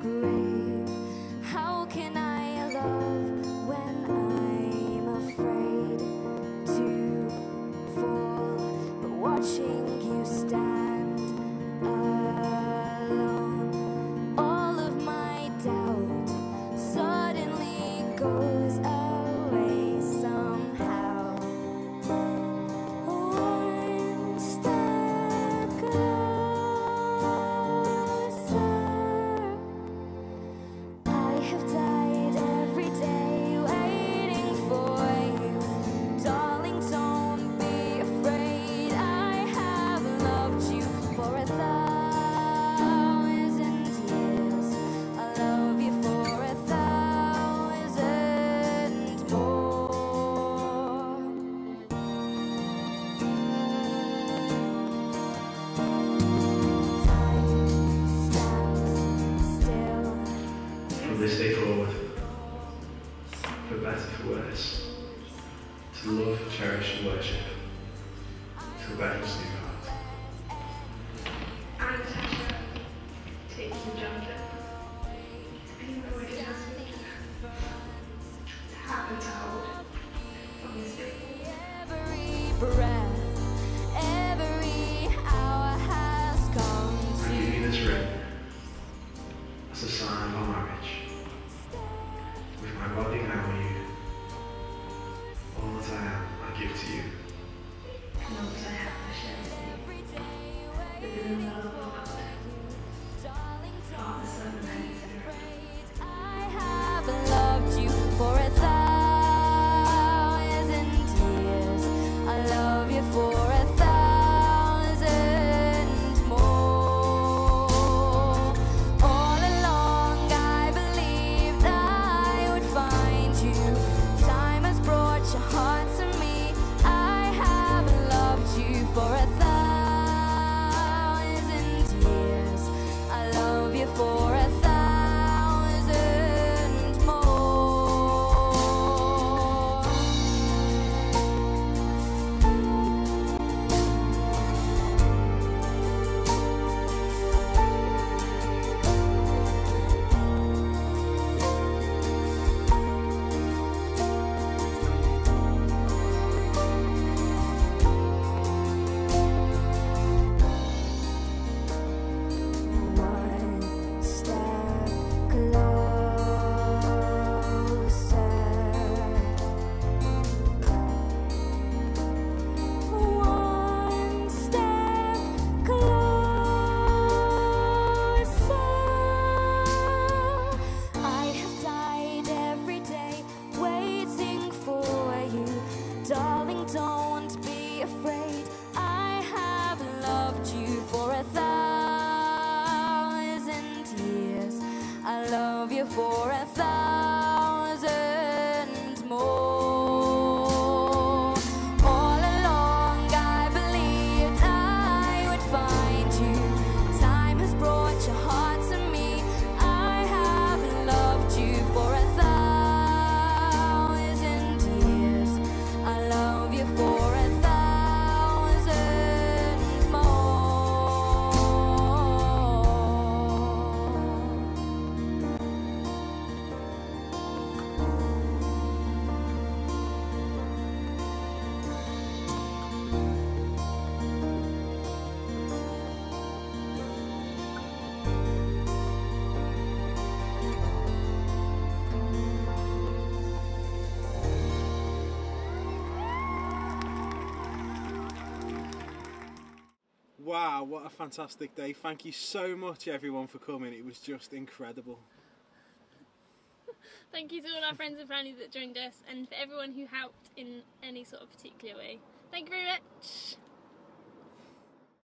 grace. from this day forward, for better, for worse, to love, cherish, and worship, to obey His new heart. Take some junket. Breath, every hour has come to. This ring. give to you. don't be afraid. I have loved you for a thousand years. I love you for a thousand. Wow, what a fantastic day. Thank you so much everyone for coming. It was just incredible. Thank you to all our friends and family that joined us and for everyone who helped in any sort of particular way. Thank you very much.